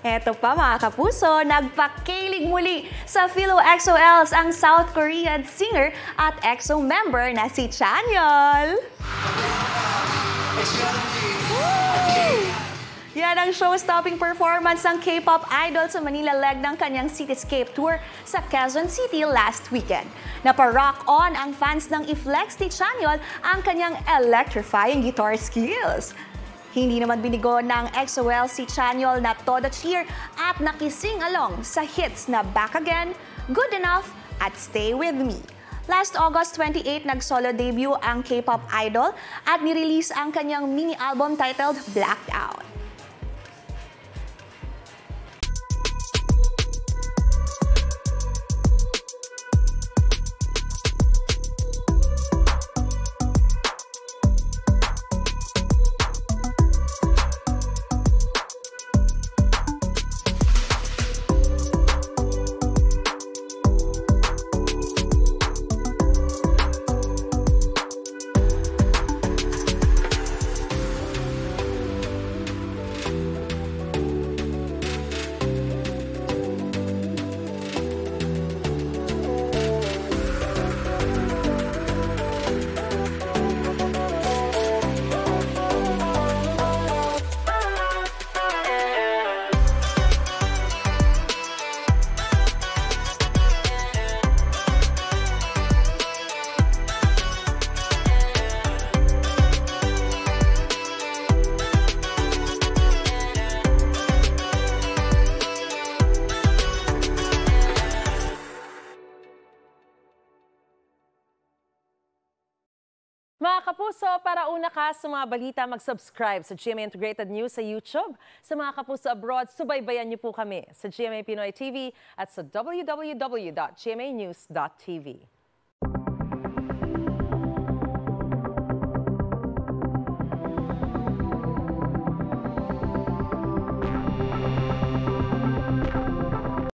Eto pa mga kapuso, nagpakilig muli sa Philo XOLs ang South Korean singer at EXO member na si Chanyol. Yan ang show-stopping performance ng K-pop idol sa Manila leg ng kanyang Cityscape Tour sa Quezon City last weekend. Napa-rock on ang fans ng i-flex ni Chanyol ang kanyang electrifying guitar skills. Hindi naman binigo ng XOL si Chanyol na todo cheer at nakising along sa hits na Back Again, Good Enough at Stay With Me. Last August 28, nag-solo debut ang K-pop idol at nirelease ang kanyang mini album titled Blacked Out. Mga kapuso, para una ka sa mga balita, mag-subscribe sa GMA Integrated News sa YouTube. Sa mga kapuso abroad, subaybayan niyo po kami sa GMA Pinoy TV at sa www.gmanews.tv.